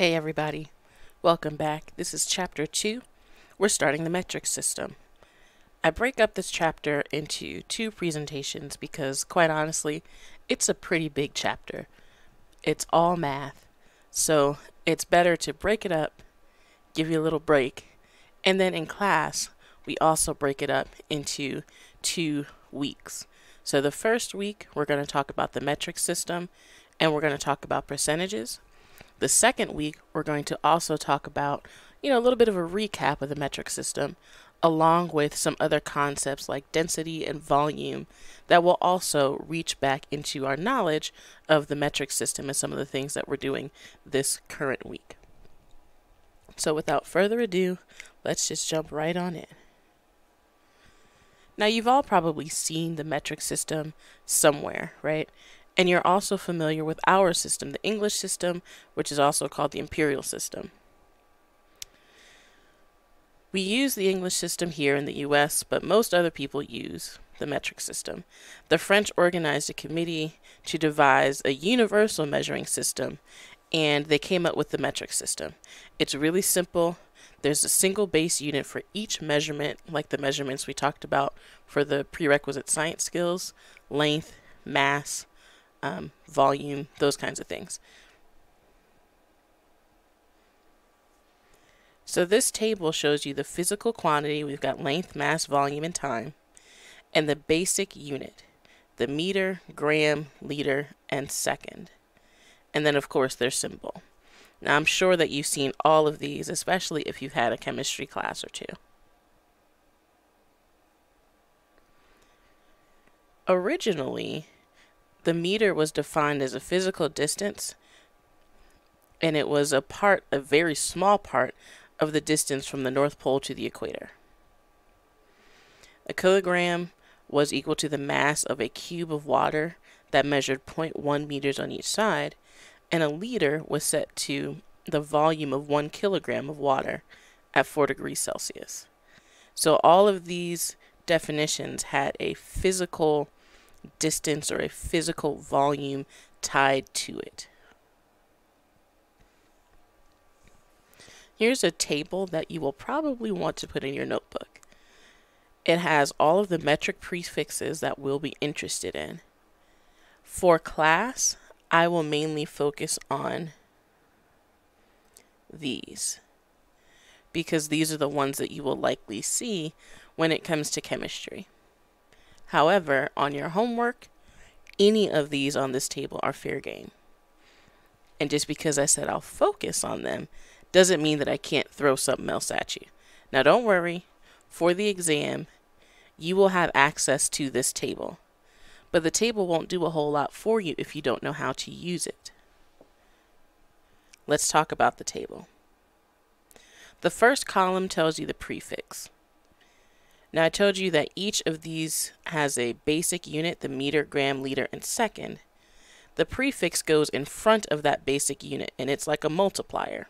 Hey everybody, welcome back. This is chapter 2. We're starting the metric system. I break up this chapter into two presentations because, quite honestly, it's a pretty big chapter. It's all math, so it's better to break it up, give you a little break, and then in class, we also break it up into two weeks. So the first week, we're going to talk about the metric system and we're going to talk about percentages. The second week, we're going to also talk about, you know, a little bit of a recap of the metric system, along with some other concepts like density and volume that will also reach back into our knowledge of the metric system and some of the things that we're doing this current week. So without further ado, let's just jump right on in. Now, you've all probably seen the metric system somewhere, right? And you're also familiar with our system, the English system, which is also called the imperial system. We use the English system here in the US, but most other people use the metric system. The French organized a committee to devise a universal measuring system, and they came up with the metric system. It's really simple. There's a single base unit for each measurement, like the measurements we talked about for the prerequisite science skills, length, mass, um, volume, those kinds of things. So this table shows you the physical quantity. We've got length, mass, volume, and time. And the basic unit, the meter, gram, liter, and second. And then, of course, their symbol. Now, I'm sure that you've seen all of these, especially if you've had a chemistry class or two. Originally, the meter was defined as a physical distance and it was a part, a very small part of the distance from the North Pole to the equator. A kilogram was equal to the mass of a cube of water that measured 0.1 meters on each side, and a liter was set to the volume of one kilogram of water at 4 degrees Celsius. So all of these definitions had a physical distance or a physical volume tied to it. Here's a table that you will probably want to put in your notebook. It has all of the metric prefixes that we'll be interested in. For class, I will mainly focus on these because these are the ones that you will likely see when it comes to chemistry. However, on your homework, any of these on this table are fair game. And just because I said I'll focus on them doesn't mean that I can't throw something else at you. Now, don't worry. For the exam, you will have access to this table. But the table won't do a whole lot for you if you don't know how to use it. Let's talk about the table. The first column tells you the prefix. Now I told you that each of these has a basic unit, the meter, gram, liter, and second. The prefix goes in front of that basic unit and it's like a multiplier.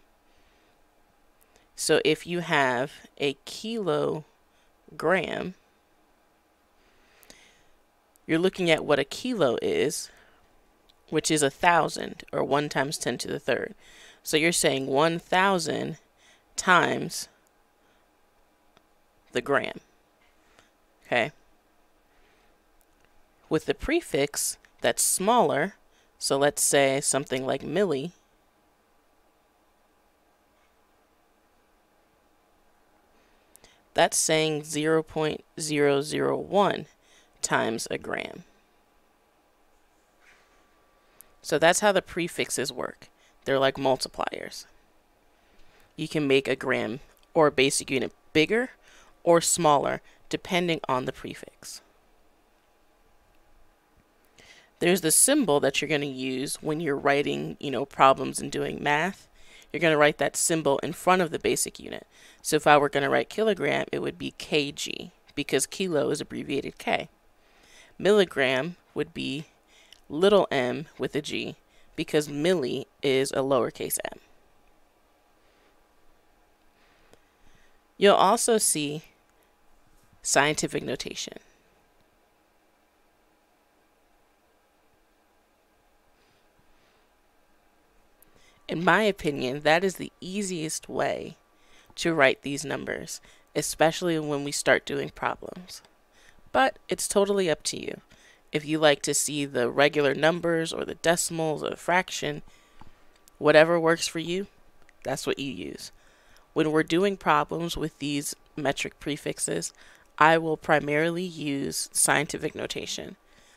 So if you have a kilogram, you're looking at what a kilo is, which is a thousand or one times 10 to the third. So you're saying 1,000 times the gram. Okay. With the prefix that's smaller, so let's say something like milli, that's saying 0.001 times a gram. So that's how the prefixes work. They're like multipliers. You can make a gram or a basic unit bigger or smaller depending on the prefix. There's the symbol that you're going to use when you're writing, you know, problems and doing math. You're going to write that symbol in front of the basic unit. So if I were going to write kilogram, it would be kg because kilo is abbreviated K. Milligram would be little m with a G because milli is a lowercase m. You'll also see scientific notation. In my opinion, that is the easiest way to write these numbers, especially when we start doing problems. But it's totally up to you. If you like to see the regular numbers or the decimals or the fraction, whatever works for you, that's what you use. When we're doing problems with these metric prefixes, I will primarily use scientific notation.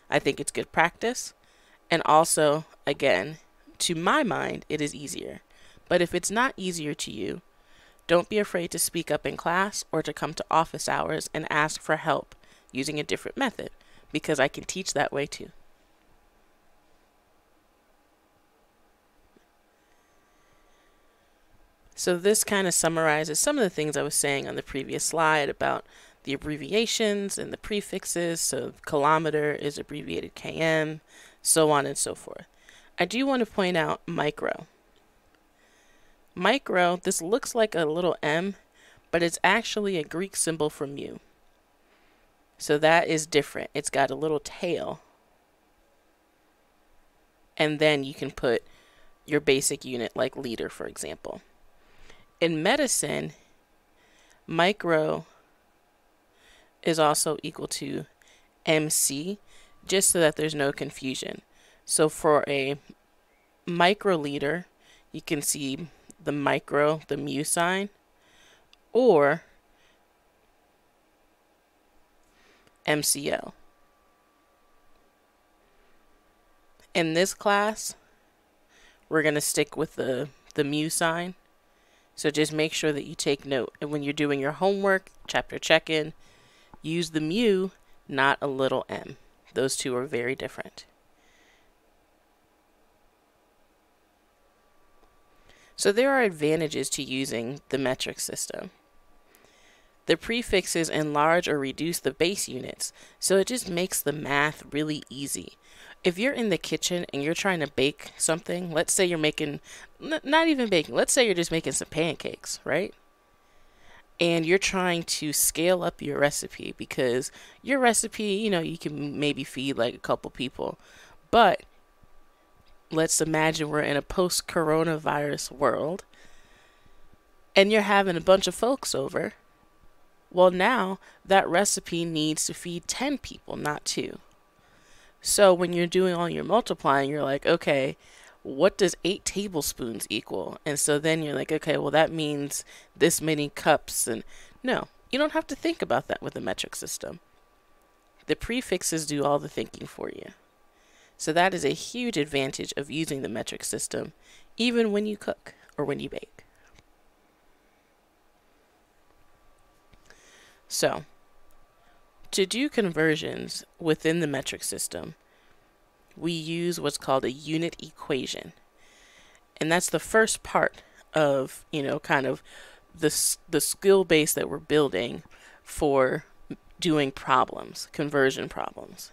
I think it's good practice. And also, again, to my mind, it is easier. But if it's not easier to you, don't be afraid to speak up in class or to come to office hours and ask for help using a different method because I can teach that way too. So this kind of summarizes some of the things I was saying on the previous slide about the abbreviations and the prefixes. So kilometer is abbreviated km, so on and so forth. I do want to point out micro. Micro, this looks like a little m, but it's actually a Greek symbol for mu. So that is different. It's got a little tail. And then you can put your basic unit like liter, for example. In medicine, micro is also equal to MC, just so that there's no confusion. So for a microliter, you can see the micro, the mu sign, or MCL. In this class, we're going to stick with the, the mu sign. So just make sure that you take note. And when you're doing your homework, chapter check-in, use the mu, not a little m. Those two are very different. So there are advantages to using the metric system. The prefixes enlarge or reduce the base units, so it just makes the math really easy. If you're in the kitchen and you're trying to bake something, let's say you're making, not even baking, let's say you're just making some pancakes, right? And you're trying to scale up your recipe because your recipe, you know, you can maybe feed like a couple people. But let's imagine we're in a post coronavirus world and you're having a bunch of folks over well, now that recipe needs to feed 10 people, not two. So when you're doing all your multiplying, you're like, okay, what does eight tablespoons equal? And so then you're like, okay, well, that means this many cups. And no, you don't have to think about that with the metric system. The prefixes do all the thinking for you. So that is a huge advantage of using the metric system, even when you cook or when you bake. So, to do conversions within the metric system, we use what's called a unit equation. And that's the first part of, you know, kind of the, the skill base that we're building for doing problems, conversion problems.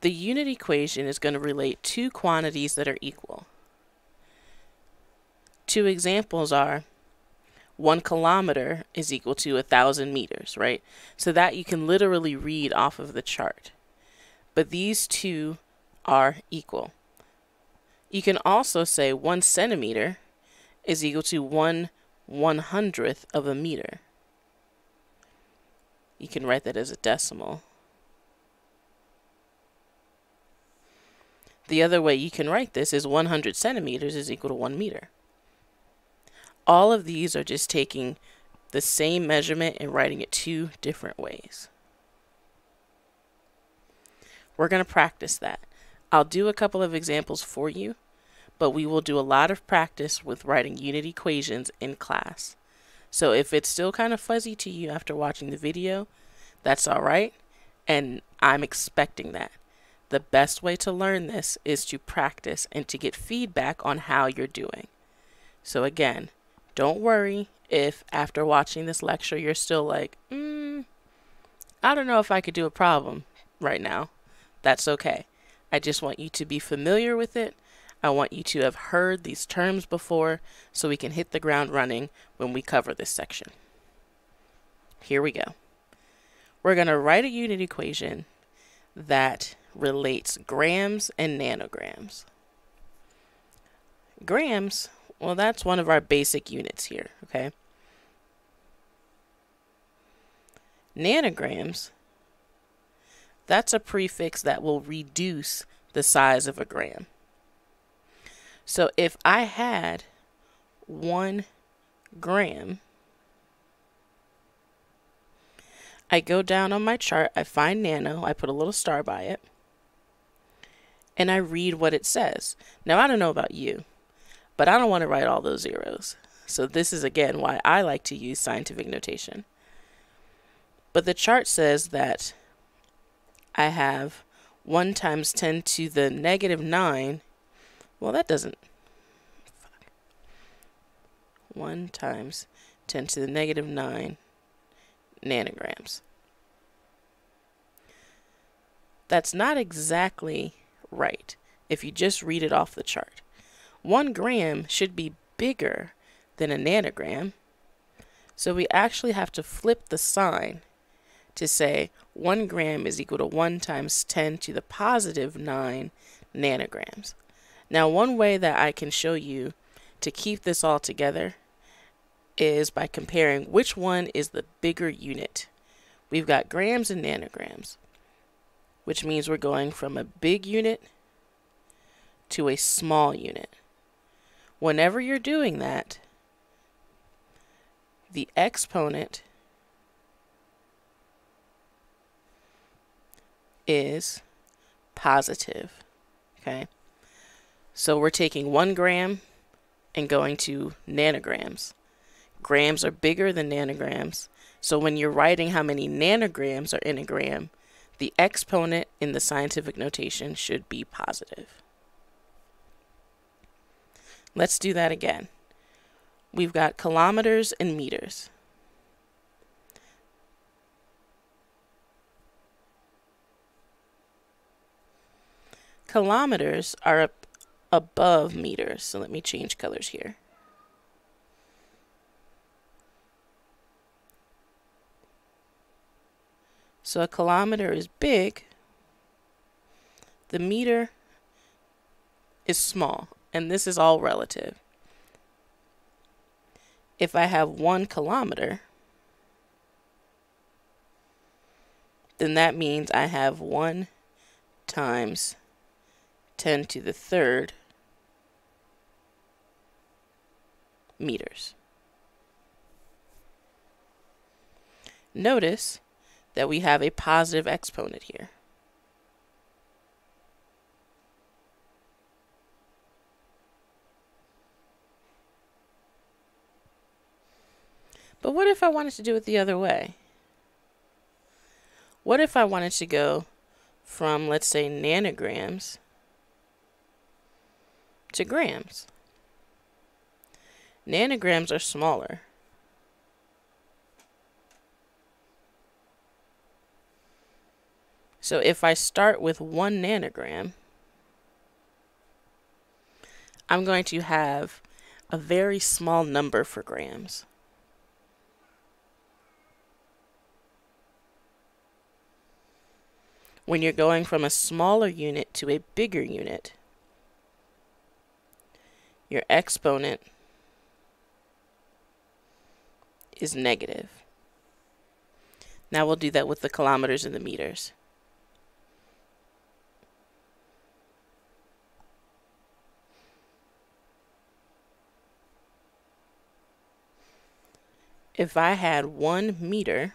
The unit equation is going to relate two quantities that are equal. Two examples are one kilometer is equal to a thousand meters, right? So that you can literally read off of the chart. But these two are equal. You can also say one centimeter is equal to one one hundredth of a meter. You can write that as a decimal. The other way you can write this is 100 centimeters is equal to 1 meter. All of these are just taking the same measurement and writing it two different ways. We're going to practice that. I'll do a couple of examples for you, but we will do a lot of practice with writing unit equations in class. So if it's still kind of fuzzy to you after watching the video, that's all right, and I'm expecting that. The best way to learn this is to practice and to get feedback on how you're doing. So again, don't worry if after watching this lecture you're still like, mm, I don't know if I could do a problem right now. That's okay. I just want you to be familiar with it. I want you to have heard these terms before so we can hit the ground running when we cover this section. Here we go. We're going to write a unit equation that relates grams and nanograms. grams, well, that's one of our basic units here, okay? Nanograms, that's a prefix that will reduce the size of a gram. So if I had one gram, I go down on my chart, I find nano, I put a little star by it, and I read what it says. Now, I don't know about you, but I don't want to write all those zeros. So this is again why I like to use scientific notation. But the chart says that I have 1 times 10 to the negative 9. Well, that doesn't. 1 times 10 to the negative 9 nanograms. That's not exactly right if you just read it off the chart. One gram should be bigger than a nanogram, so we actually have to flip the sign to say 1 gram is equal to 1 times 10 to the positive 9 nanograms. Now, one way that I can show you to keep this all together is by comparing which one is the bigger unit. We've got grams and nanograms, which means we're going from a big unit to a small unit. Whenever you're doing that, the exponent is positive. Okay. So we're taking one gram and going to nanograms. Grams are bigger than nanograms. So when you're writing how many nanograms are in a gram, the exponent in the scientific notation should be positive. Let's do that again. We've got kilometers and meters. Kilometers are up above meters, so let me change colors here. So a kilometer is big. The meter is small, and this is all relative. If I have one kilometer, then that means I have one times 10 to the third meters. Notice that we have a positive exponent here. But what if I wanted to do it the other way? What if I wanted to go from, let's say, nanograms to grams. Nanograms are smaller. So if I start with one nanogram, I'm going to have a very small number for grams. When you're going from a smaller unit to a bigger unit, your exponent is negative. Now we'll do that with the kilometers and the meters. If I had one meter,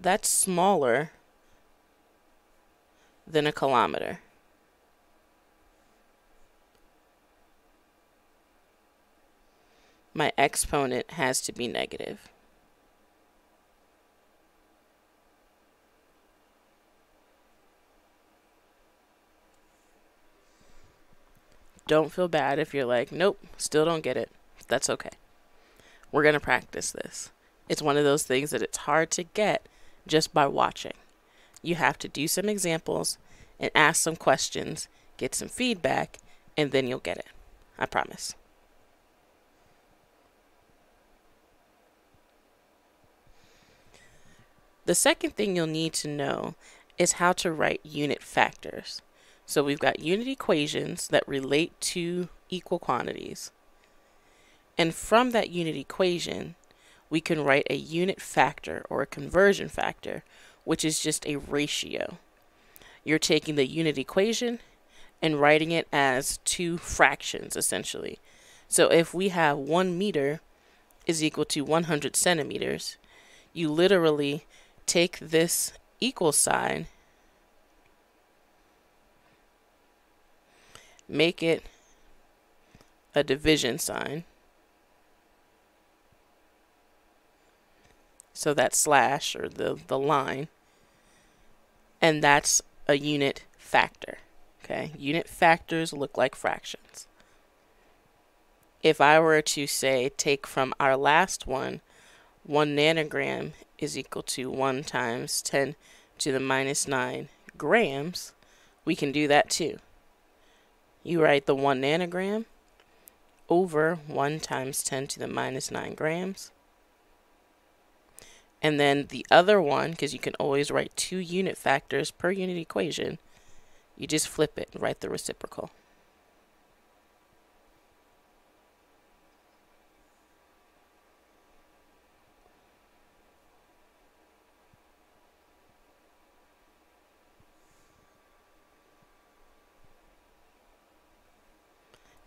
that's smaller than a kilometer. My exponent has to be negative. Don't feel bad if you're like, nope, still don't get it. That's okay. We're going to practice this. It's one of those things that it's hard to get just by watching. You have to do some examples and ask some questions, get some feedback, and then you'll get it. I promise. The second thing you'll need to know is how to write unit factors. So we've got unit equations that relate to equal quantities. And from that unit equation, we can write a unit factor or a conversion factor, which is just a ratio. You're taking the unit equation and writing it as two fractions, essentially. So if we have one meter is equal to 100 centimeters, you literally take this equal sign, make it a division sign, so that slash or the, the line, and that's a unit factor. Okay, unit factors look like fractions. If I were to say take from our last one, 1 nanogram is equal to 1 times 10 to the minus 9 grams, we can do that too. You write the 1 nanogram over 1 times 10 to the minus 9 grams and then the other one, because you can always write two unit factors per unit equation, you just flip it and write the reciprocal.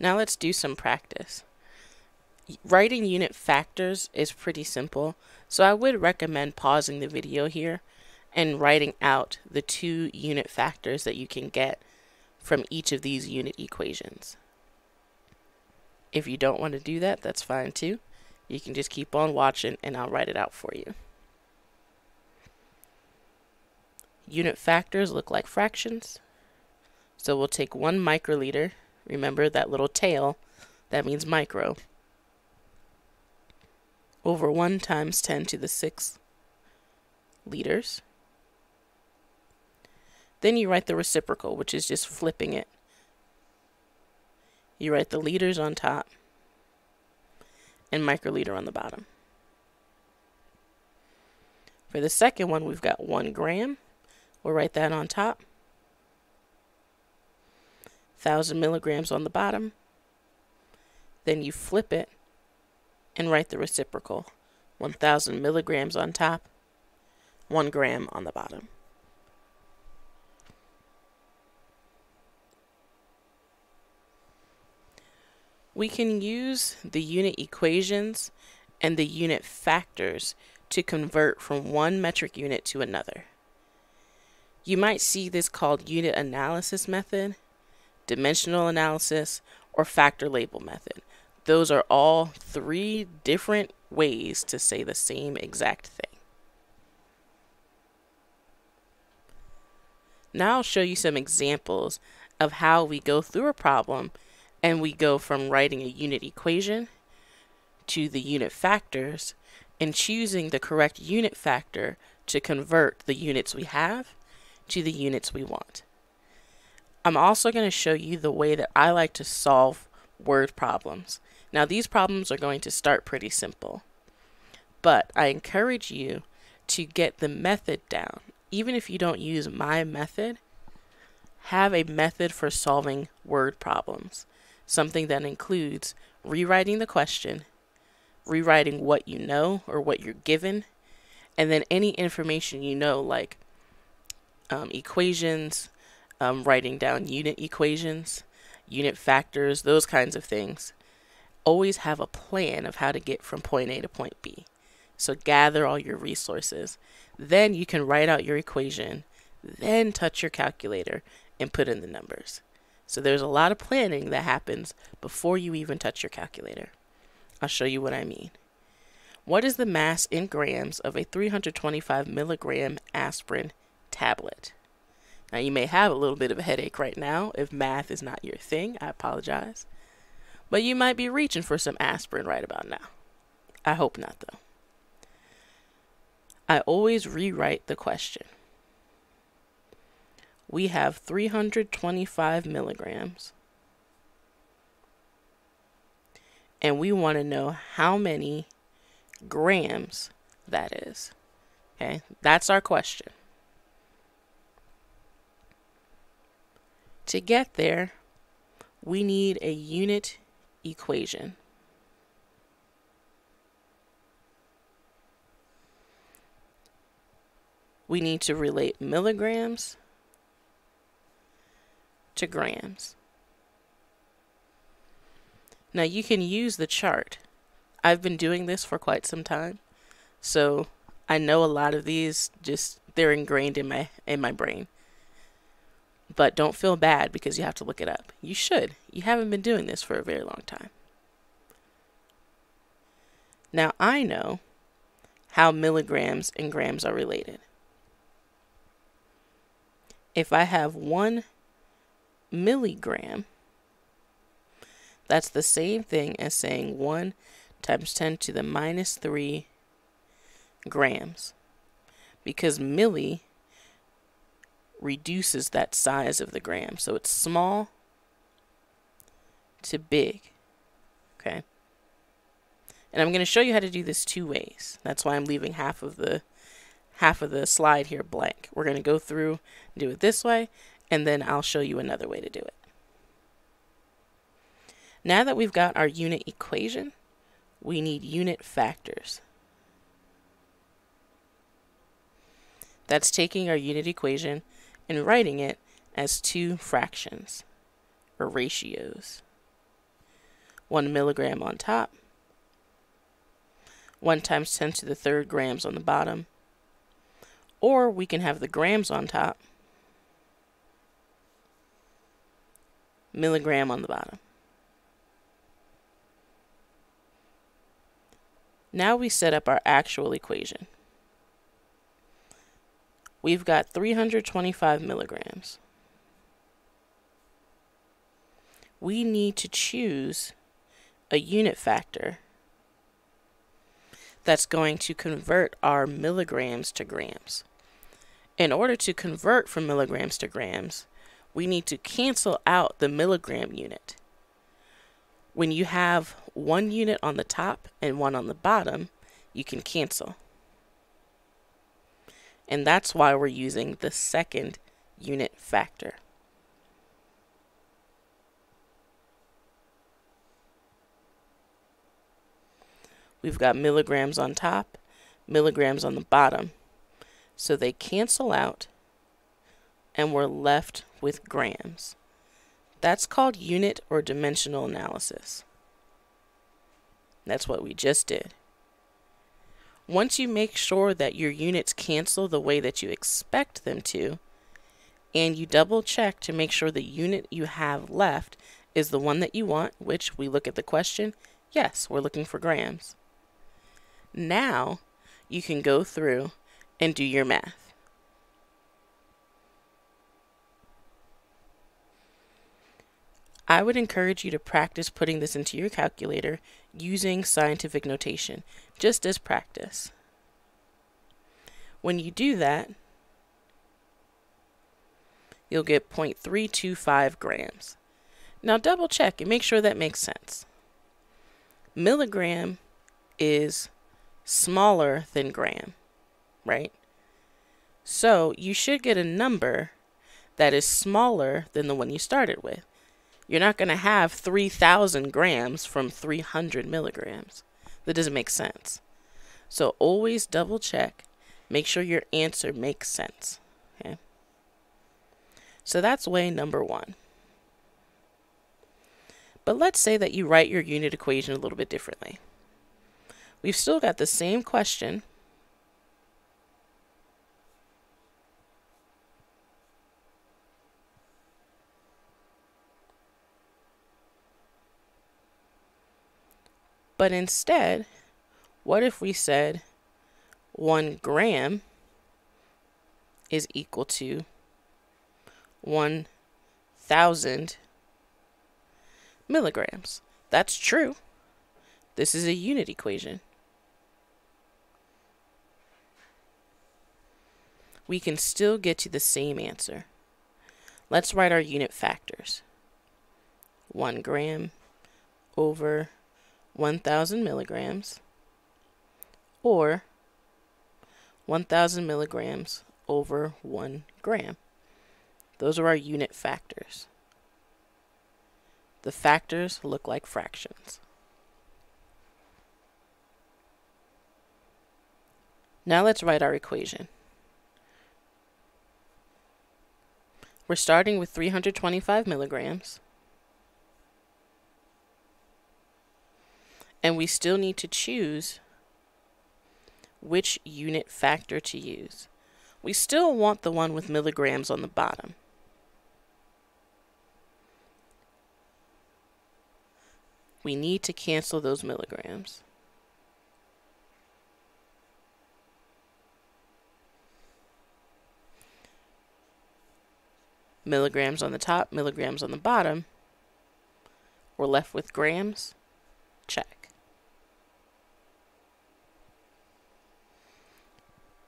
Now let's do some practice writing unit factors is pretty simple, so I would recommend pausing the video here and writing out the two unit factors that you can get from each of these unit equations. If you don't want to do that, that's fine too. You can just keep on watching and I'll write it out for you. Unit factors look like fractions. So we'll take one microliter. Remember that little tail, that means micro over 1 times 10 to the 6 liters. Then you write the reciprocal, which is just flipping it. You write the liters on top and microliter on the bottom. For the second one, we've got 1 gram. We'll write that on top. 1,000 milligrams on the bottom. Then you flip it and write the reciprocal 1000 milligrams on top, 1 gram on the bottom. We can use the unit equations and the unit factors to convert from one metric unit to another. You might see this called unit analysis method, dimensional analysis, or factor label method those are all three different ways to say the same exact thing. Now I'll show you some examples of how we go through a problem and we go from writing a unit equation to the unit factors and choosing the correct unit factor to convert the units we have to the units we want. I'm also going to show you the way that I like to solve word problems. Now these problems are going to start pretty simple, but I encourage you to get the method down. Even if you don't use my method, have a method for solving word problems. Something that includes rewriting the question, rewriting what you know or what you're given, and then any information you know like um, equations, um, writing down unit equations, unit factors, those kinds of things always have a plan of how to get from point A to point B. So gather all your resources. Then you can write out your equation, then touch your calculator and put in the numbers. So there's a lot of planning that happens before you even touch your calculator. I'll show you what I mean. What is the mass in grams of a 325 milligram aspirin tablet? Now you may have a little bit of a headache right now if math is not your thing. I apologize. But you might be reaching for some aspirin right about now. I hope not, though. I always rewrite the question. We have 325 milligrams. And we want to know how many grams that is. Okay, that's our question. To get there, we need a unit equation. We need to relate milligrams to grams. Now you can use the chart. I've been doing this for quite some time, so I know a lot of these just they're ingrained in my in my brain. But don't feel bad because you have to look it up. You should. You haven't been doing this for a very long time. Now I know how milligrams and grams are related. If I have one milligram, that's the same thing as saying 1 times 10 to the minus 3 grams. Because milli reduces that size of the gram. So it's small to big. Okay. And I'm going to show you how to do this two ways. That's why I'm leaving half of the half of the slide here blank. We're going to go through do it this way, and then I'll show you another way to do it. Now that we've got our unit equation, we need unit factors. That's taking our unit equation and writing it as two fractions, or ratios. One milligram on top, 1 times 10 to the third grams on the bottom, or we can have the grams on top, milligram on the bottom. Now we set up our actual equation. We've got 325 milligrams. We need to choose a unit factor that's going to convert our milligrams to grams. In order to convert from milligrams to grams, we need to cancel out the milligram unit. When you have one unit on the top and one on the bottom, you can cancel. And that's why we're using the second unit factor. We've got milligrams on top, milligrams on the bottom. So they cancel out and we're left with grams. That's called unit or dimensional analysis. That's what we just did. Once you make sure that your units cancel the way that you expect them to, and you double check to make sure the unit you have left is the one that you want, which we look at the question, yes, we're looking for grams. Now you can go through and do your math. I would encourage you to practice putting this into your calculator using scientific notation, just as practice. When you do that, you'll get 0.325 grams. Now double check and make sure that makes sense. Milligram is smaller than gram, right? So you should get a number that is smaller than the one you started with. You're not going to have 3,000 grams from 300 milligrams. That doesn't make sense. So always double check. Make sure your answer makes sense. Okay. So that's way number one. But let's say that you write your unit equation a little bit differently. We've still got the same question, But instead, what if we said 1 gram is equal to 1,000 milligrams? That's true. This is a unit equation. We can still get to the same answer. Let's write our unit factors. 1 gram over 1,000 milligrams or 1,000 milligrams over 1 gram. Those are our unit factors. The factors look like fractions. Now let's write our equation. We're starting with 325 milligrams. And we still need to choose which unit factor to use. We still want the one with milligrams on the bottom. We need to cancel those milligrams. Milligrams on the top, milligrams on the bottom. We're left with grams. Check.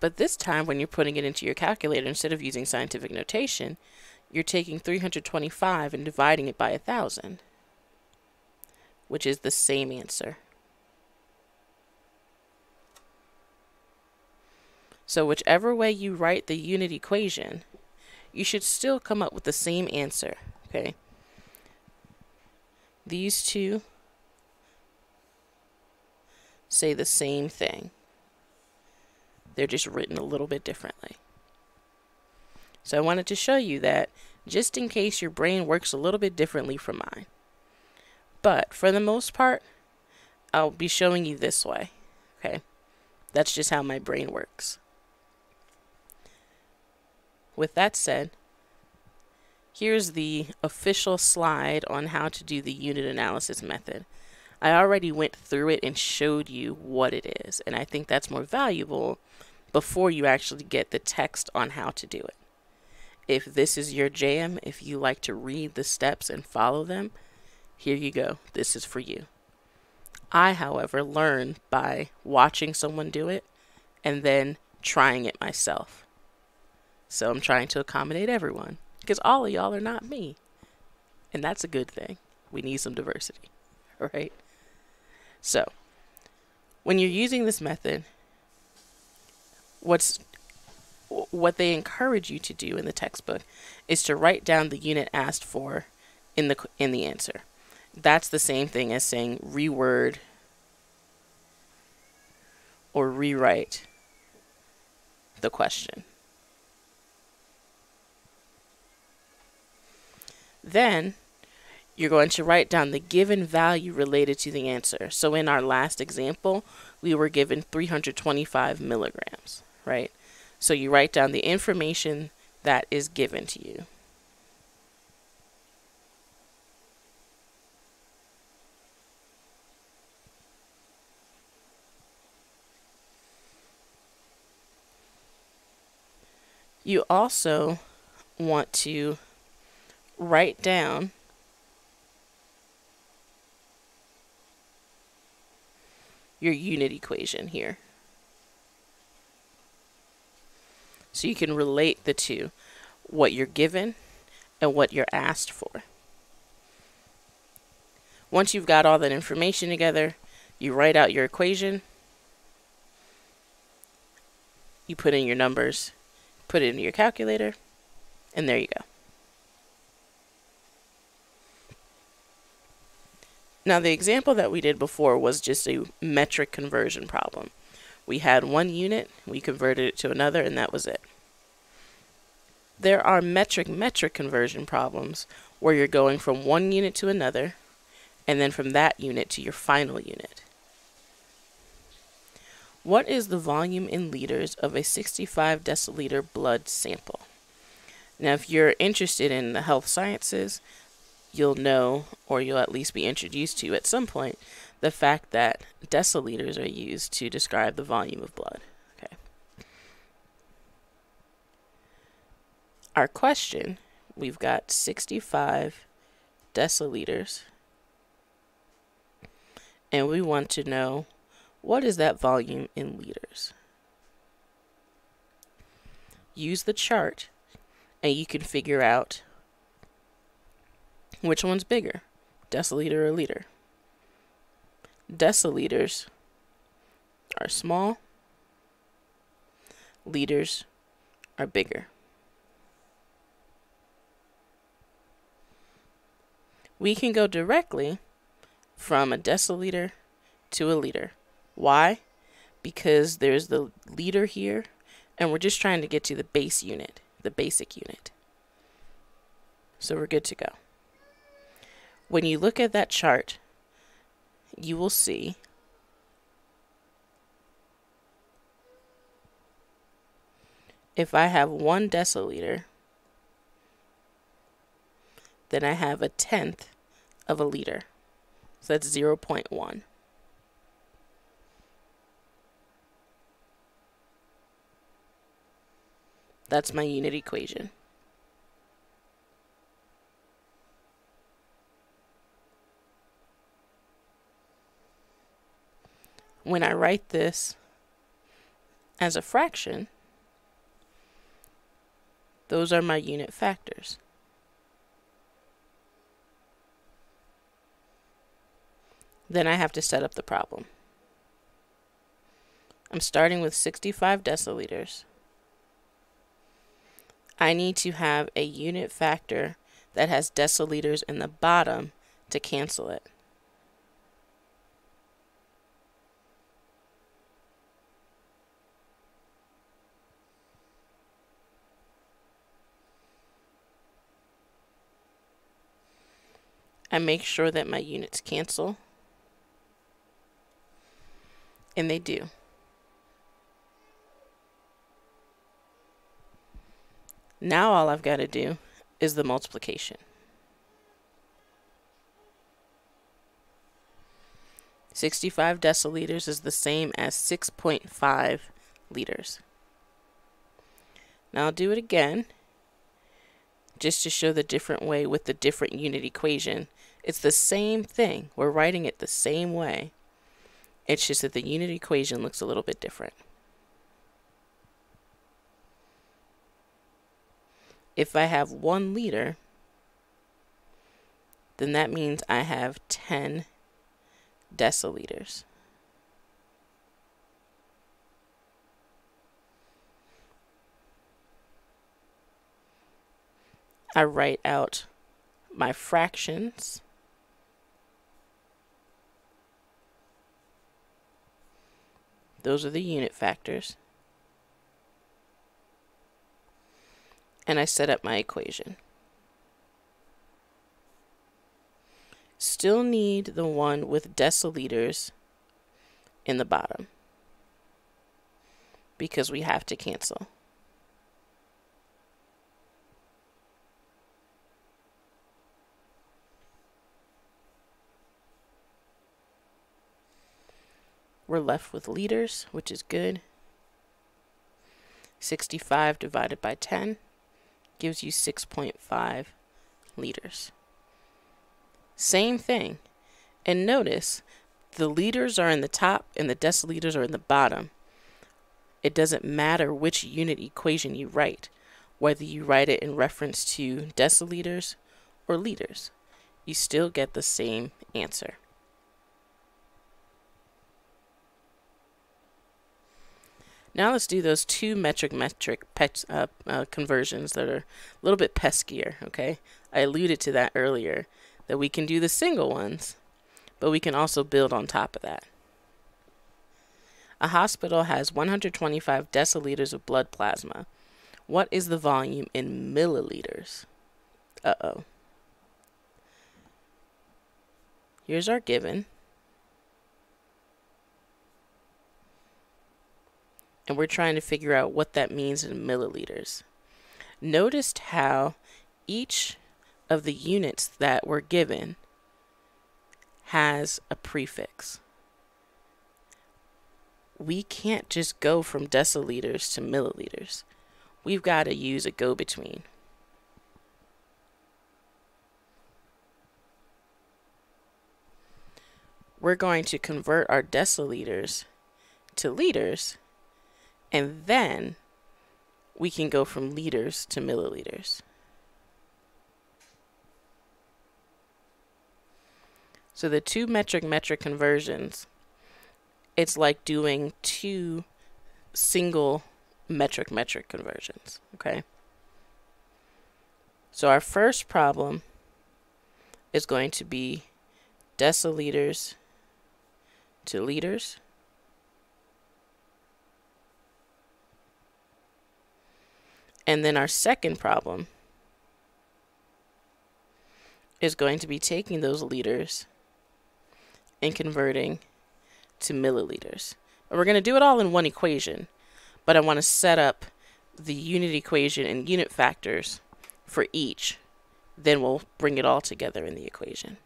But this time, when you're putting it into your calculator, instead of using scientific notation, you're taking 325 and dividing it by 1,000, which is the same answer. So whichever way you write the unit equation, you should still come up with the same answer, okay? These two say the same thing. They're just written a little bit differently. So I wanted to show you that just in case your brain works a little bit differently from mine. But for the most part, I'll be showing you this way. Okay? That's just how my brain works. With that said, here's the official slide on how to do the unit analysis method. I already went through it and showed you what it is, and I think that's more valuable before you actually get the text on how to do it. If this is your jam, if you like to read the steps and follow them, here you go. This is for you. I, however, learn by watching someone do it and then trying it myself. So I'm trying to accommodate everyone because all of y'all are not me. And that's a good thing. We need some diversity. All right. So, when you're using this method, what's what they encourage you to do in the textbook is to write down the unit asked for in the in the answer. That's the same thing as saying reword or rewrite the question. Then you're going to write down the given value related to the answer. So in our last example, we were given 325 milligrams, right? So you write down the information that is given to you. You also want to write down your unit equation here. So you can relate the two, what you're given and what you're asked for. Once you've got all that information together, you write out your equation, you put in your numbers, put it into your calculator, and there you go. Now the example that we did before was just a metric conversion problem. We had one unit, we converted it to another, and that was it. There are metric-metric conversion problems where you're going from one unit to another, and then from that unit to your final unit. What is the volume in liters of a 65 deciliter blood sample? Now, if you're interested in the health sciences, you'll know, or you'll at least be introduced to at some point, the fact that deciliters are used to describe the volume of blood. Okay. Our question, we've got 65 deciliters, and we want to know what is that volume in liters. Use the chart, and you can figure out which one's bigger, deciliter or liter? Deciliters are small, liters are bigger. we can go directly from a deciliter to a liter. Why? Because there's the liter here, and we're just trying to get to the base unit, the basic unit. So we're good to go. When you look at that chart, you will see if I have one deciliter, then I have a tenth of a liter. So that's 0.1. That's my unit equation. When I write this as a fraction, those are my unit factors. Then I have to set up the problem. I'm starting with 65 deciliters. I need to have a unit factor that has deciliters in the bottom to cancel it. I make sure that my units cancel. And they do. Now all I've got to do is the multiplication. Sixty-five deciliters is the same as six point five liters. Now I'll do it again just to show the different way with the different unit equation. It's the same thing. We're writing it the same way. It's just that the unit equation looks a little bit different. If I have one liter, then that means I have 10 deciliters. I write out my fractions. Those are the unit factors. And I set up my equation. Still need the one with deciliters in the bottom because we have to cancel. We're left with liters, which is good. 65 divided by 10 gives you 6.5 liters. Same thing. And notice the liters are in the top and the deciliters are in the bottom. It doesn't matter which unit equation you write, whether you write it in reference to deciliters or liters. You still get the same answer. Now let's do those two metric metric uh, uh, conversions that are a little bit peskier, okay? I alluded to that earlier, that we can do the single ones, but we can also build on top of that. A hospital has 125 deciliters of blood plasma. What is the volume in milliliters? Uh-oh. Here's our given. And we're trying to figure out what that means in milliliters. Noticed how each of the units that were given has a prefix. We can't just go from deciliters to milliliters. We've got to use a go-between. We're going to convert our deciliters to liters and then we can go from liters to milliliters. So the two metric metric conversions, it's like doing two single metric metric conversions, okay? So our first problem, is going to be deciliters to liters. And then our second problem is going to be taking those liters and converting to milliliters. And we're going to do it all in one equation, but I want to set up the unit equation and unit factors for each. Then we'll bring it all together in the equation.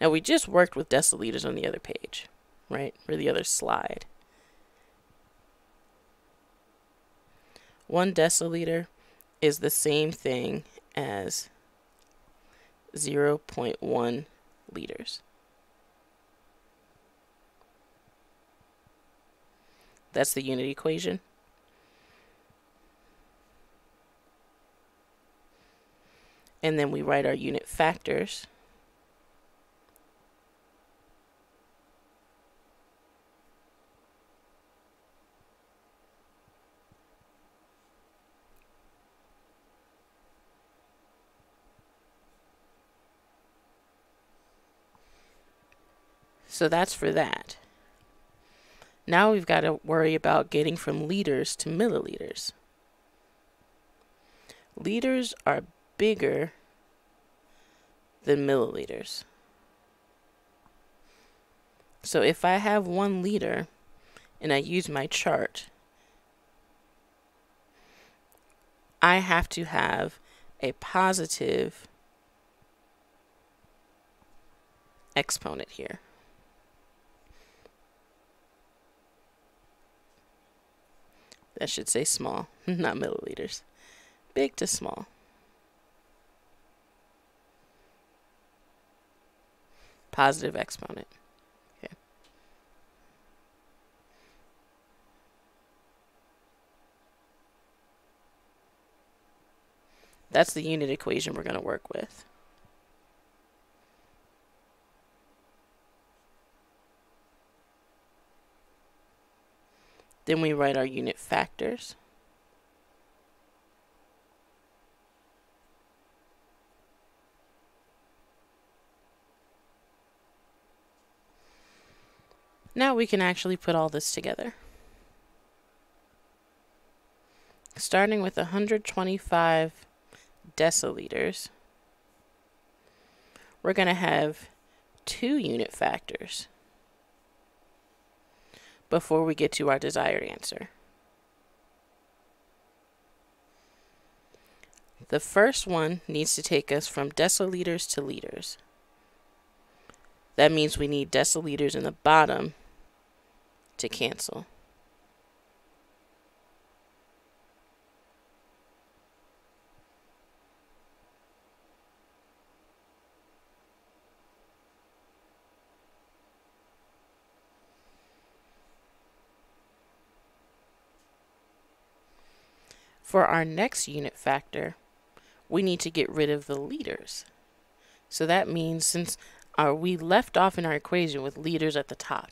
Now we just worked with deciliters on the other page, right? Or the other slide. One deciliter is the same thing as 0.1 liters. That's the unit equation. And then we write our unit factors. So that's for that. Now we've got to worry about getting from liters to milliliters. Liters are bigger than milliliters. So if I have one liter and I use my chart, I have to have a positive exponent here. That should say small, not milliliters. Big to small. Positive exponent. Okay. That's the unit equation we're going to work with. Then we write our unit factors. Now we can actually put all this together. Starting with 125 deciliters, we're going to have two unit factors before we get to our desired answer. The first one needs to take us from deciliters to liters. That means we need deciliters in the bottom to cancel. For our next unit factor, we need to get rid of the liters. So that means since our, we left off in our equation with liters at the top.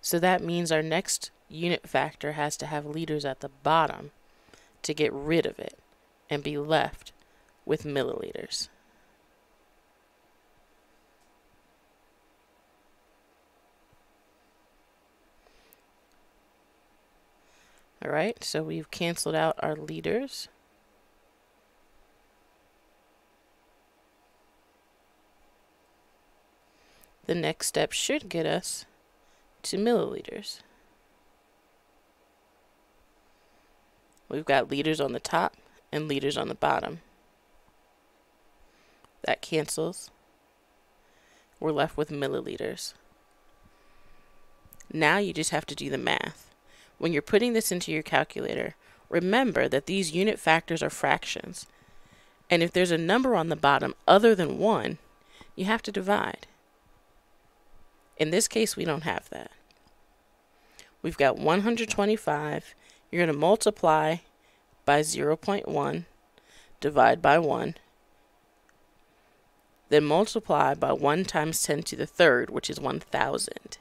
So that means our next unit factor has to have liters at the bottom to get rid of it and be left with milliliters. All right, so we've canceled out our liters. The next step should get us to milliliters. We've got liters on the top and liters on the bottom. That cancels. We're left with milliliters. Now you just have to do the math. When you're putting this into your calculator, remember that these unit factors are fractions. And if there's a number on the bottom other than 1, you have to divide. In this case, we don't have that. We've got 125. You're going to multiply by 0.1, divide by 1, then multiply by 1 times 10 to the third, which is 1,000,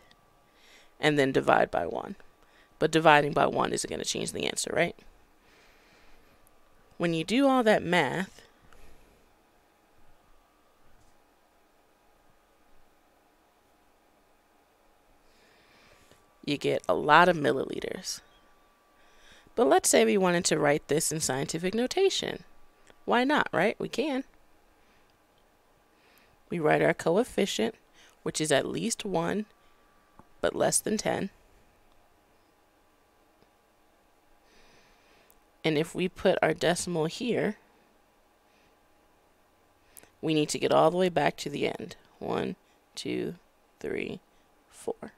and then divide by 1. But dividing by 1 isn't going to change the answer, right? When you do all that math, you get a lot of milliliters. But let's say we wanted to write this in scientific notation. Why not, right? We can. We write our coefficient, which is at least 1, but less than 10. And if we put our decimal here, we need to get all the way back to the end. One, two, three, four.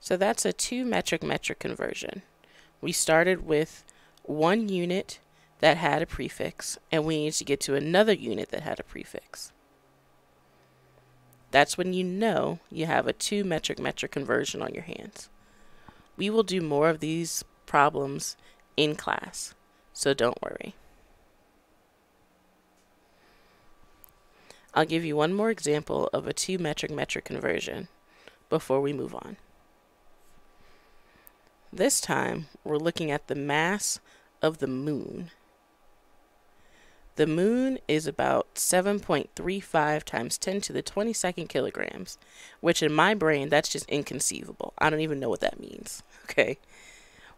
So that's a two metric metric conversion. We started with one unit that had a prefix, and we need to get to another unit that had a prefix. That's when you know you have a two metric metric conversion on your hands. We will do more of these problems in class, so don't worry. I'll give you one more example of a two metric metric conversion before we move on. This time, we're looking at the mass of the moon. The moon is about 7.35 times 10 to the 22nd kilograms, which in my brain, that's just inconceivable. I don't even know what that means. Okay.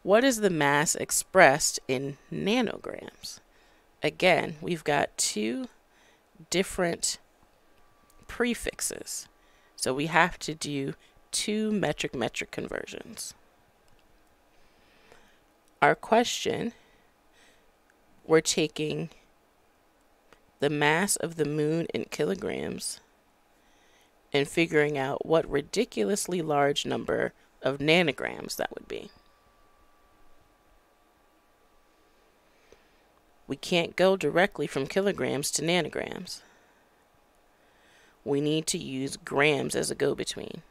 What is the mass expressed in nanograms? Again, we've got two different prefixes. So we have to do two metric metric conversions our question, we're taking the mass of the moon in kilograms and figuring out what ridiculously large number of nanograms that would be. We can't go directly from kilograms to nanograms. We need to use grams as a go-between.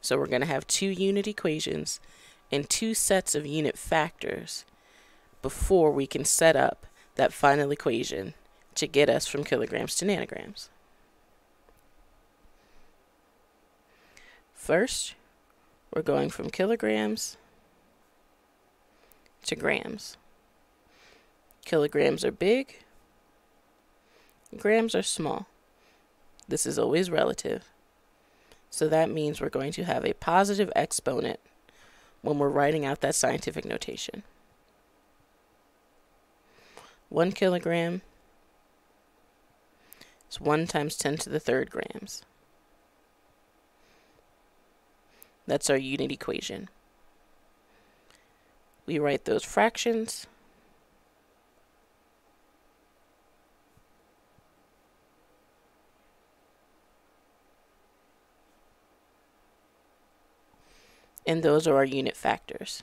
So we're going to have two unit equations and two sets of unit factors before we can set up that final equation to get us from kilograms to nanograms. First, we're going from kilograms to grams. Kilograms are big, grams are small. This is always relative. So that means we're going to have a positive exponent when we're writing out that scientific notation. One kilogram is 1 times 10 to the third grams. That's our unit equation. We write those fractions and those are our unit factors.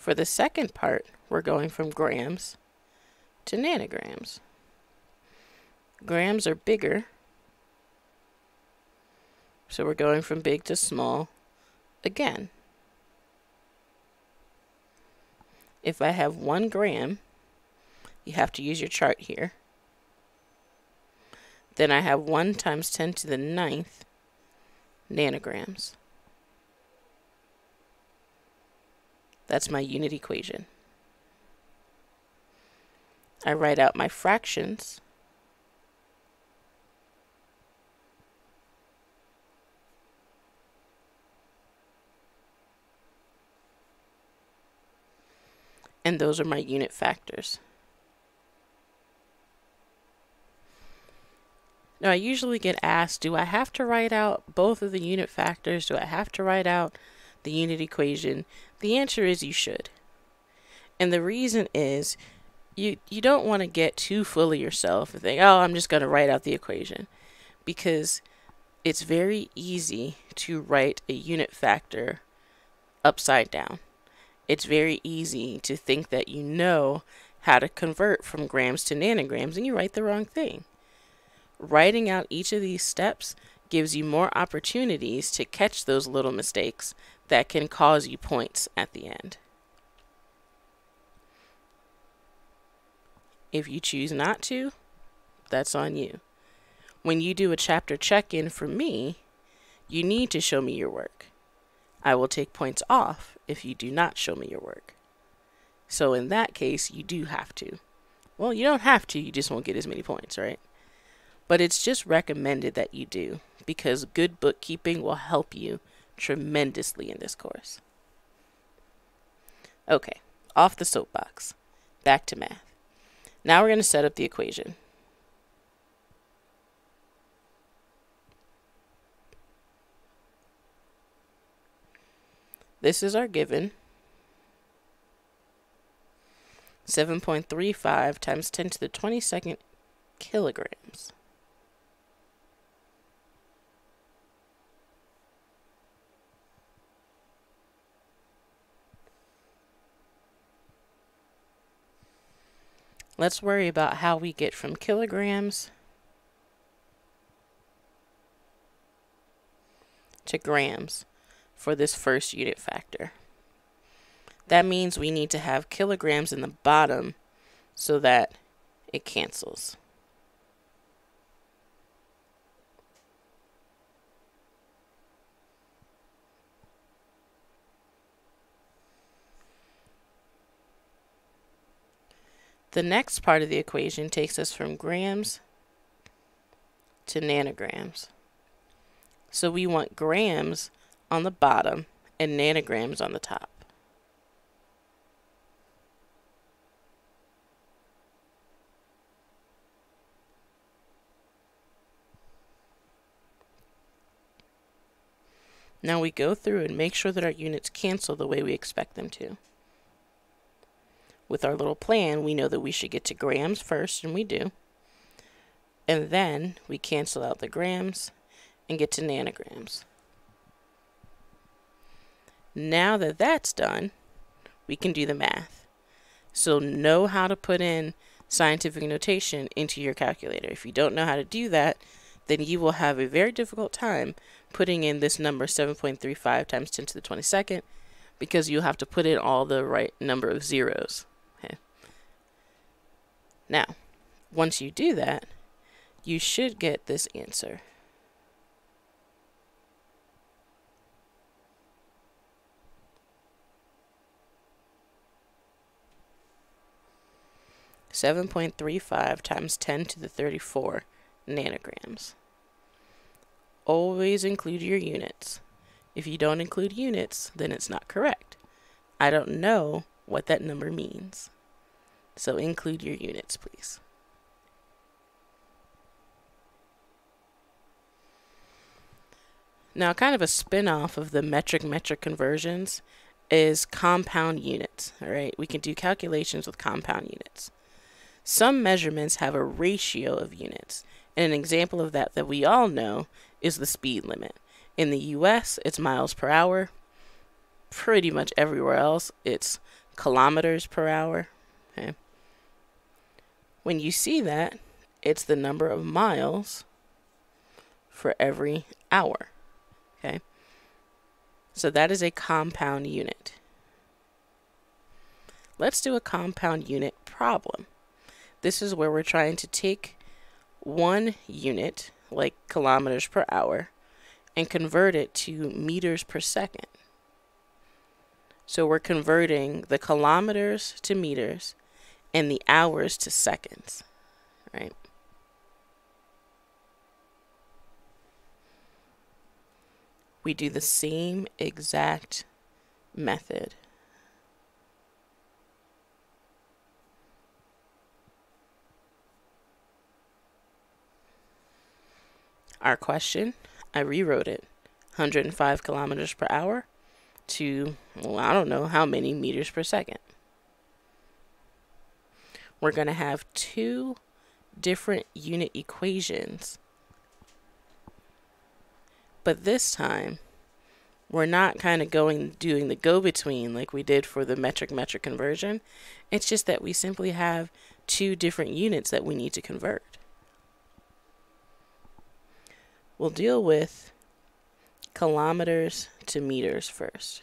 For the second part, we're going from grams to nanograms. Grams are bigger, so we're going from big to small again. If I have one gram, you have to use your chart here. Then I have 1 times 10 to the ninth nanograms. That's my unit equation. I write out my fractions. And those are my unit factors. Now, I usually get asked, do I have to write out both of the unit factors? Do I have to write out the unit equation? The answer is you should. And the reason is you, you don't want to get too full of yourself and think, oh, I'm just going to write out the equation. Because it's very easy to write a unit factor upside down. It's very easy to think that you know how to convert from grams to nanograms and you write the wrong thing. Writing out each of these steps gives you more opportunities to catch those little mistakes that can cause you points at the end. If you choose not to, that's on you. When you do a chapter check in for me, You need to show me your work. I will take points off if you do not show me your work. So in that case, you do have to. Well, you don't have to, you just won't get as many points, right? But it's just recommended that you do because good bookkeeping will help you tremendously in this course. Okay, off the soapbox. Back to math. Now we're going to set up the equation. This is our given. 7.35 times 10 to the 22nd kilograms. Let's worry about how we get from kilograms to grams for this first unit factor. That means we need to have kilograms in the bottom so that it cancels. The next part of the equation takes us from grams to nanograms. So we want grams on the bottom and nanograms on the top. Now we go through and make sure that our units cancel the way we expect them to. With our little plan, we know that we should get to grams first, and we do. And then we cancel out the grams and get to nanograms. Now that that's done, we can do the math. So know how to put in scientific notation into your calculator. If you don't know how to do that, then you will have a very difficult time putting in this number 7.35 times 10 to the 22nd because you'll have to put in all the right number of zeros. Now, once you do that, you should get this answer. Seven point three five times ten to the thirty four nanograms. Always include your units. If you don't include units, then it's not correct. I don't know what that number means. So include your units, please. Now, kind of a spin-off of the metric metric conversions is compound units. All right, we can do calculations with compound units. Some measurements have a ratio of units. And an example of that that we all know is the speed limit. In the US, it's miles per hour. Pretty much everywhere else, it's kilometers per hour. Okay. When you see that, it's the number of miles for every hour. Okay. So that is a compound unit. Let's do a compound unit problem. This is where we're trying to take one unit, like kilometers per hour, and convert it to meters per second. So we're converting the kilometers to meters and the hours to seconds, right? We do the same exact method. our question, I rewrote it 105 kilometers per hour to, well, I don't know how many meters per second. We're going to have two different unit equations. But this time, we're not kind of going doing the go-between like we did for the metric metric conversion. It's just that we simply have two different units that we need to convert. We'll deal with kilometers to meters first.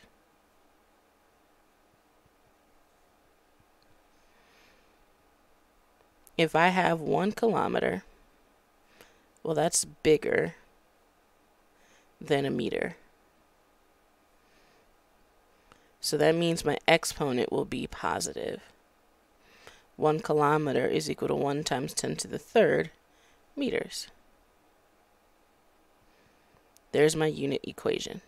If I have one kilometer, well, that's bigger than a meter. So that means my exponent will be positive. 1 kilometer is equal to 1 times 10 to the third meters. There's my unit equation.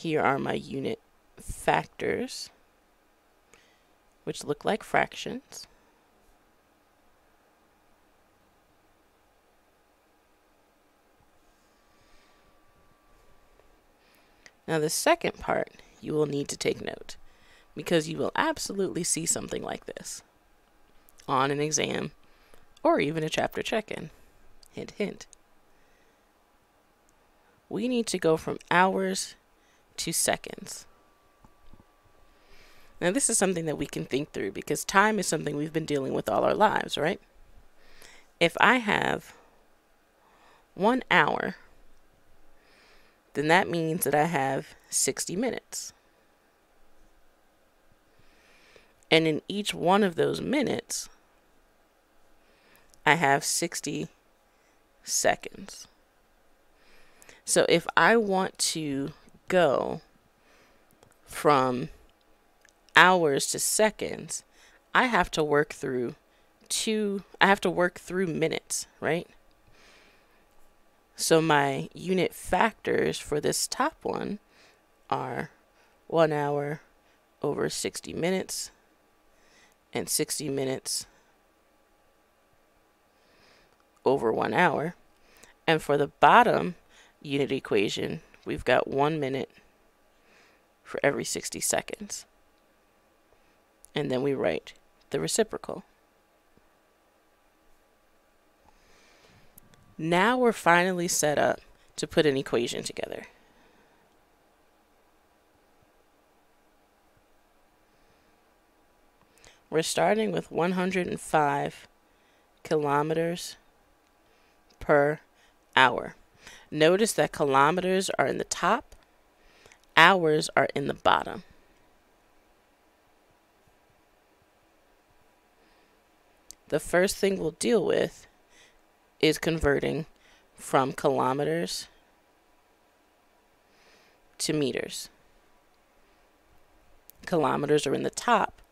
Here are my unit factors, which look like fractions. Now the second part, you will need to take note because you will absolutely see something like this on an exam or even a chapter check-in. Hint, hint. We need to go from hours to seconds. Now, this is something that we can think through because time is something we've been dealing with all our lives, right? If I have one hour, then that means that I have 60 minutes. And in each one of those minutes, I have 60 seconds. So if I want to go from hours to seconds, I have to work through two, I have to work through minutes, right? So my unit factors for this top one are one hour over 60 minutes and 60 minutes over one hour. And for the bottom unit equation, we've got one minute for every 60 seconds. And then we write the reciprocal. Now we're finally set up to put an equation together. We're starting with 105 kilometers per hour. Notice that kilometers are in the top, hours are in the bottom. The first thing we'll deal with is converting from kilometers to meters. Kilometers are in the top.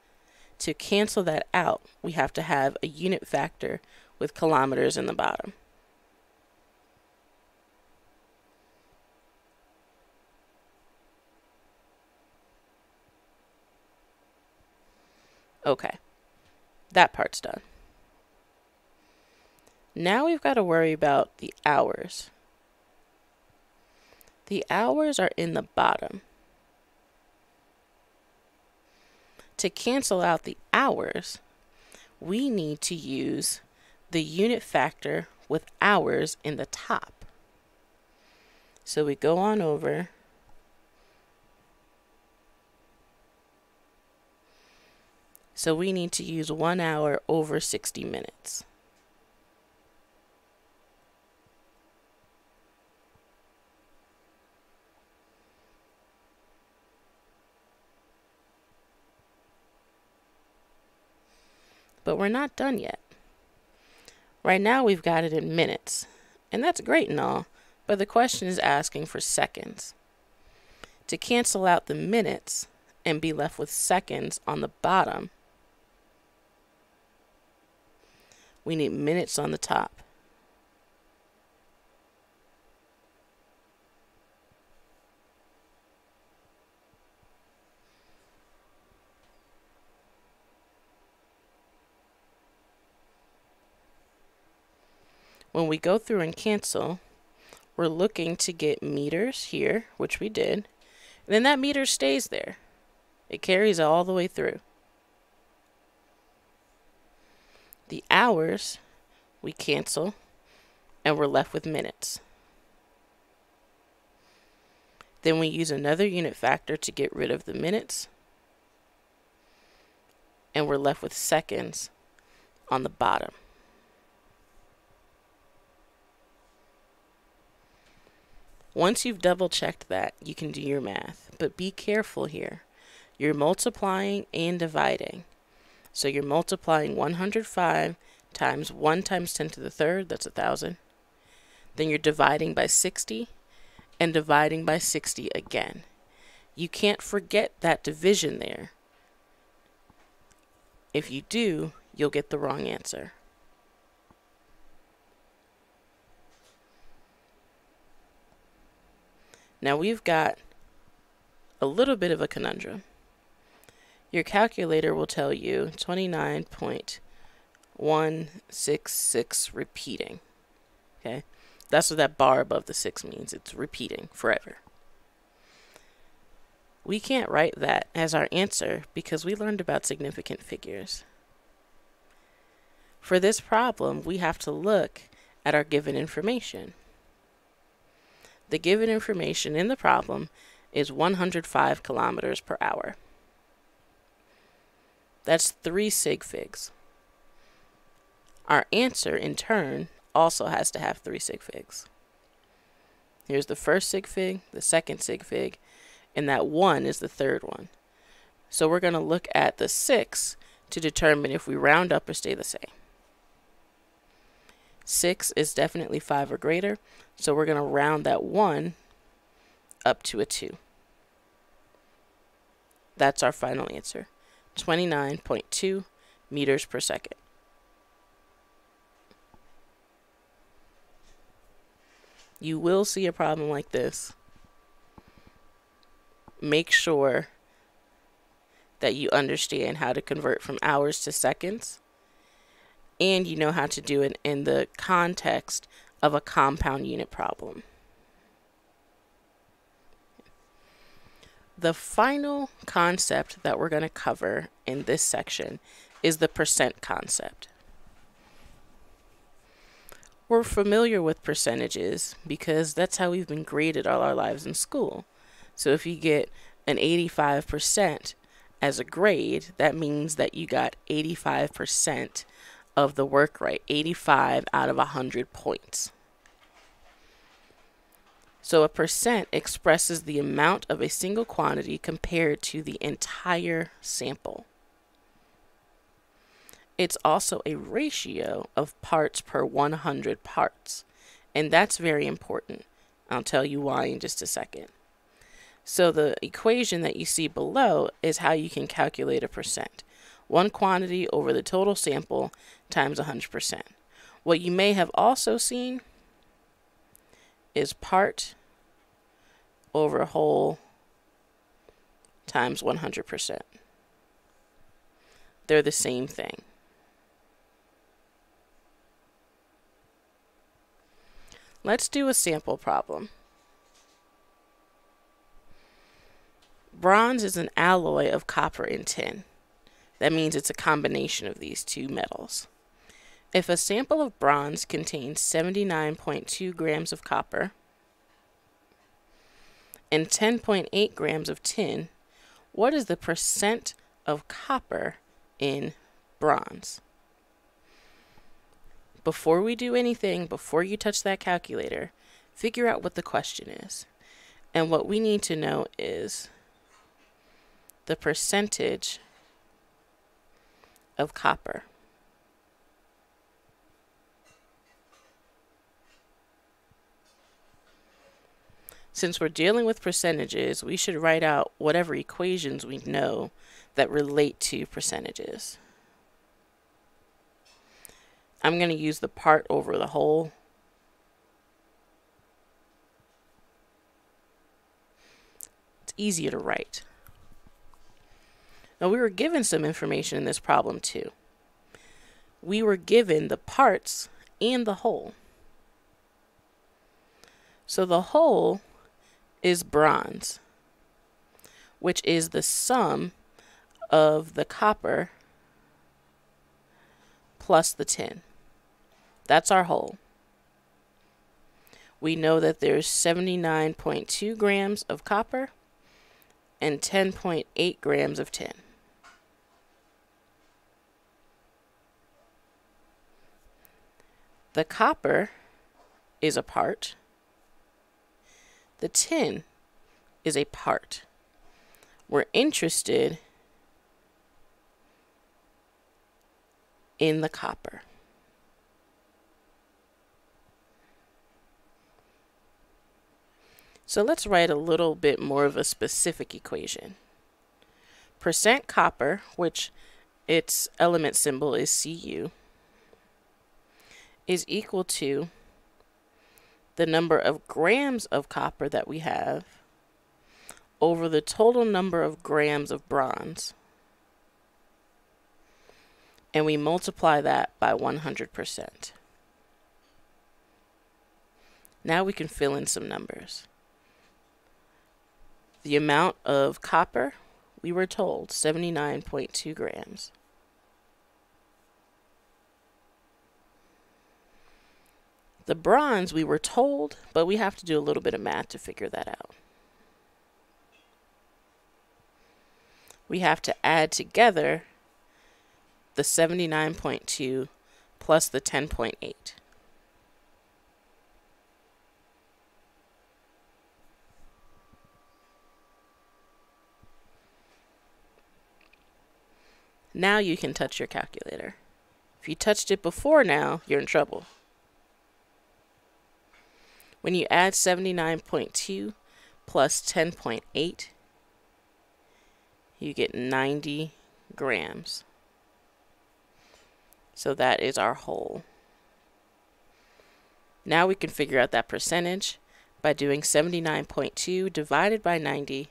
To cancel that out, we have to have a unit factor with kilometers in the bottom. Okay, that part's done. Now we've got to worry about the hours. The hours are in the bottom. To cancel out the hours, we need to use the unit factor with hours in the top. So we go on over So we need to use one hour over 60 minutes. But we're not done yet. Right now we've got it in minutes, and that's great and all, but the question is asking for seconds. To cancel out the minutes and be left with seconds on the bottom, We need minutes on the top. When we go through and cancel, we're looking to get meters here, which we did. And then that meter stays there. It carries all the way through. The hours we cancel and we're left with minutes. Then we use another unit factor to get rid of the minutes and we're left with seconds on the bottom. Once you've double checked that, you can do your math, but be careful here. You're multiplying and dividing. So you're multiplying 105 times 1 times 10 to the third, that's a 1,000. Then you're dividing by 60 and dividing by 60 again. You can't forget that division there. If you do, you'll get the wrong answer. Now we've got a little bit of a conundrum. Your calculator will tell you 29.166 repeating. Okay? That's what that bar above the 6 means. It's repeating forever. We can't write that as our answer because we learned about significant figures. For this problem, we have to look at our given information. The given information in the problem is 105 kilometers per hour. That's three sig figs. Our answer, in turn, also has to have three sig figs. Here's the first sig fig, the second sig fig, and that one is the third one. So we're going to look at the 6 to determine if we round up or stay the same. 6 is definitely 5 or greater, so we're going to round that 1 up to a 2. That's our final answer, 29.2 meters per second. You will see a problem like this. Make sure that you understand how to convert from hours to seconds and you know how to do it in the context of a compound unit problem. The final concept that we're going to cover in this section is the percent concept. We're familiar with percentages because that's how we've been graded all our lives in school. So if you get an 85% as a grade, that means that you got 85% of the work right, 85 out of 100 points. So a percent expresses the amount of a single quantity compared to the entire sample. It's also a ratio of parts per 100 parts, and that's very important. I'll tell you why in just a second. So the equation that you see below is how you can calculate a percent one quantity over the total sample times 100%. What you may have also seen is part over whole times 100%. They're the same thing. Let's do a sample problem. Bronze is an alloy of copper and tin. That means it's a combination of these two metals. If a sample of bronze contains 79.2 grams of copper and 10.8 grams of tin, what is the percent of copper in bronze? Before we do anything, before you touch that calculator, figure out what the question is. And what we need to know is the percentage of copper. Since we're dealing with percentages, we should write out whatever equations we know that relate to percentages. I'm going to use the part over the whole. It's easier to write. Now, we were given some information in this problem too. We were given the parts and the whole. So the whole is bronze, which is the sum of the copper plus the tin. That's our whole. We know that there's 79.2 grams of copper and 10.8 grams of tin. The copper is a part. The tin is a part. We're interested in the copper. So let's write a little bit more of a specific equation. Percent copper, which its element symbol is Cu, is equal to the number of grams of copper that we have over the total number of grams of bronze. And we multiply that by 100%. Now we can fill in some numbers. The amount of copper, we were told, 79.2 grams. The bronze, we were told, but we have to do a little bit of math to figure that out. We have to add together the 79.2 plus the 10.8. Now you can touch your calculator. If you touched it before now, you're in trouble. When you add 79.2 plus 10.8, you get 90 grams. So that is our whole. Now we can figure out that percentage by doing 79.2 divided by 90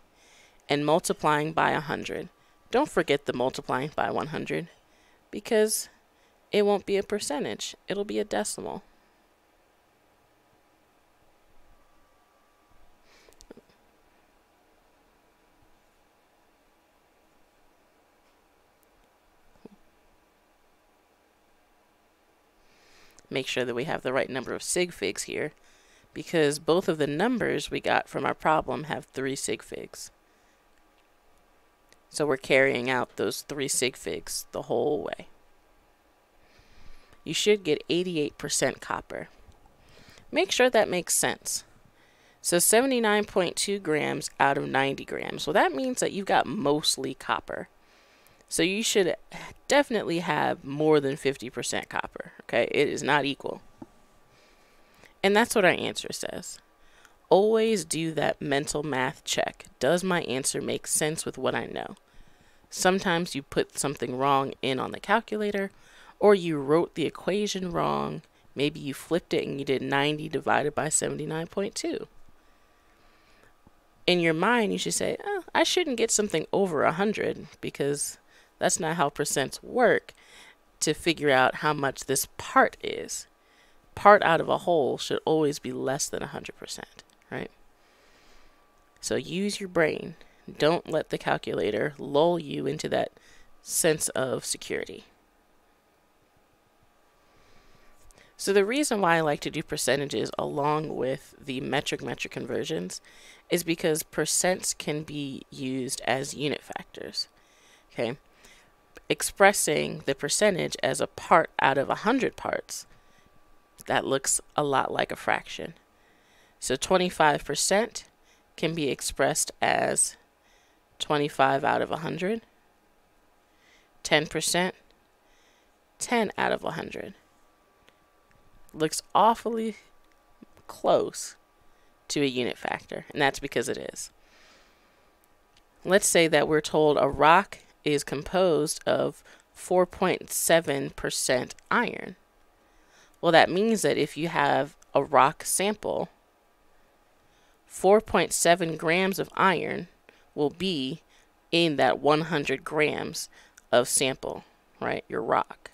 and multiplying by 100. Don't forget the multiplying by 100 because it won't be a percentage. It'll be a decimal. Make sure that we have the right number of sig figs here because both of the numbers we got from our problem have three sig figs. So we're carrying out those three sig figs the whole way. You should get 88% copper. Make sure that makes sense. So 79.2 grams out of 90 grams. Well, that means that you've got mostly copper. So you should definitely have more than 50% copper. Okay, it is not equal. And that's what our answer says. Always do that mental math check. Does my answer make sense with what I know? Sometimes you put something wrong in on the calculator, or you wrote the equation wrong. Maybe you flipped it and you did 90 divided by 79.2. In your mind, you should say, oh, I shouldn't get something over 100 because that's not how percents work to figure out how much this part is. Part out of a whole should always be less than 100%, right? So use your brain. Don't let the calculator lull you into that sense of security. So the reason why I like to do percentages along with the metric metric conversions is because percents can be used as unit factors. Okay. Expressing the percentage as a part out of a hundred parts, that looks a lot like a fraction. So 25% can be expressed as 25 out of 100. 10%, 10 out of 100 looks awfully close to a unit factor, and that's because it is. Let's say that we're told a rock is composed of 4.7% iron. Well, that means that if you have a rock sample, 4.7 grams of iron will be in that 100 grams of sample, right? Your rock.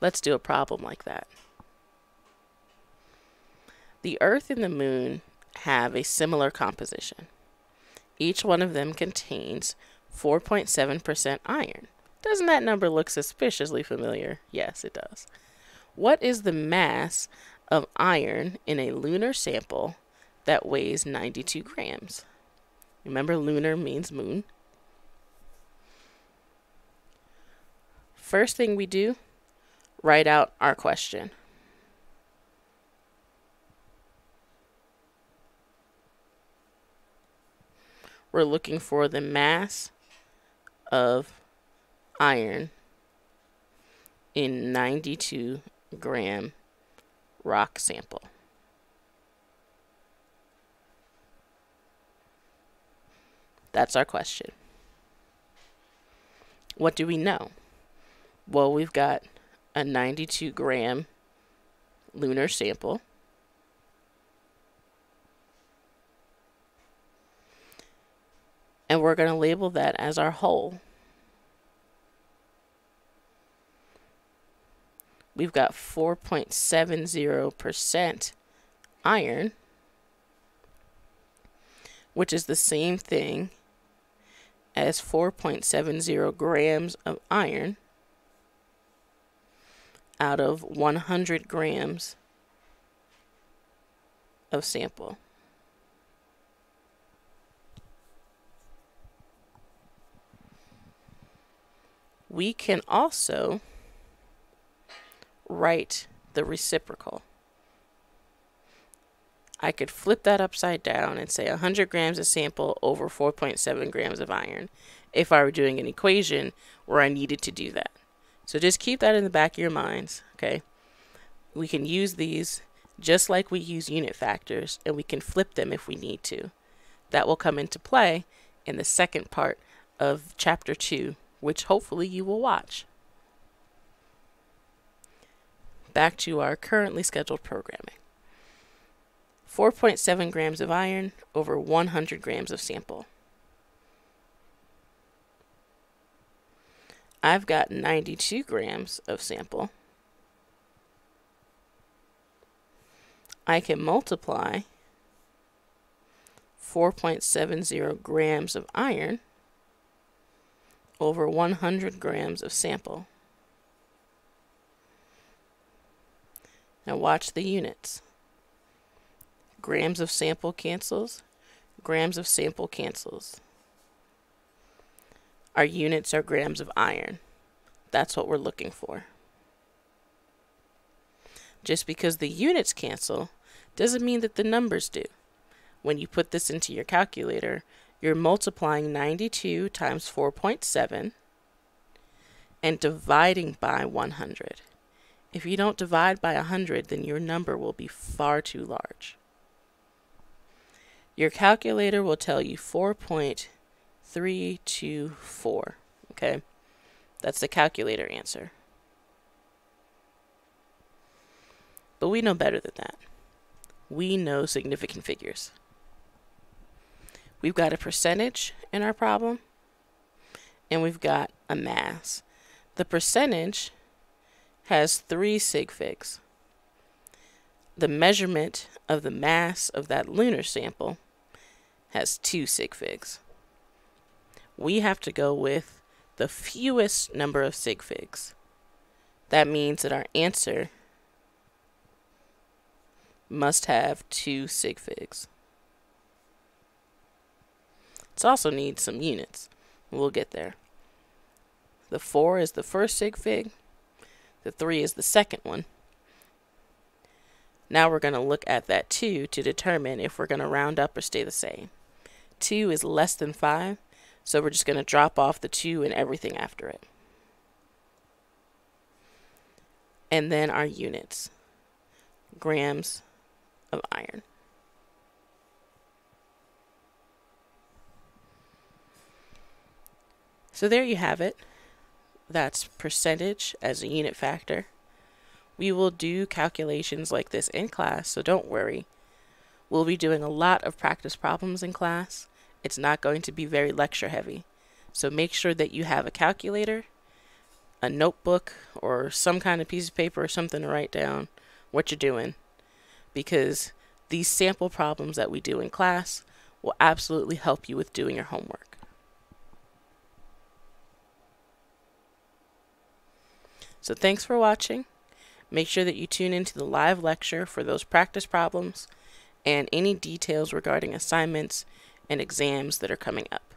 Let's do a problem like that. The Earth and the Moon have a similar composition. Each one of them contains 4.7% iron. Doesn't that number look suspiciously familiar? Yes, it does. What is the mass of iron in a lunar sample that weighs 92 grams? Remember, lunar means moon. First thing we do, write out our question. We're looking for the mass of iron in 92 gram rock sample. That's our question. What do we know? Well, we've got a 92 gram lunar sample. And we're going to label that as our whole. We've got 4.70% iron, which is the same thing as 4.70 grams of iron out of 100 grams of sample. We can also write the reciprocal. I could flip that upside down and say 100 grams of sample over 4.7 grams of iron if I were doing an equation where I needed to do that. So just keep that in the back of your minds, okay? We can use these just like we use unit factors and we can flip them if we need to. That will come into play in the second part of chapter 2, which hopefully you will watch. Back to our currently scheduled programming. 4.7 grams of iron over 100 grams of sample. I've got 92 grams of sample. I can multiply 4.70 grams of iron over 100 grams of sample. Now watch the units. Grams of sample cancels. Grams of sample cancels. Our units are grams of iron. That's what we're looking for. Just because the units cancel doesn't mean that the numbers do. When you put this into your calculator, you're multiplying 92 times 4.7 and dividing by 100. If you don't divide by 100, then your number will be far too large. Your calculator will tell you 4.324. Okay? That's the calculator answer. But we know better than that. We know significant figures. We've got a percentage in our problem, and we've got a mass. The percentage has three sig figs. The measurement of the mass of that lunar sample has two sig figs. We have to go with the fewest number of sig figs. That means that our answer must have two sig figs. It also needs some units. We'll get there. The 4 is the first sig fig. The 3 is the second one. Now we're going to look at that 2 to determine if we're going to round up or stay the same. 2 is less than 5, so we're just going to drop off the 2 and everything after it. And then our units. Grams of iron. So there you have it. That's percentage as a unit factor. We will do calculations like this in class, so don't worry. We'll be doing a lot of practice problems in class. It's not going to be very lecture heavy. So make sure that you have a calculator, a notebook, or some kind of piece of paper or something to write down what you're doing. Because these sample problems that we do in class will absolutely help you with doing your homework. So thanks for watching. Make sure that you tune into the live lecture for those practice problems and any details regarding assignments and exams that are coming up.